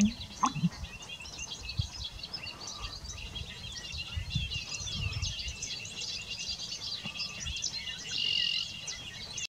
Mm-hmm.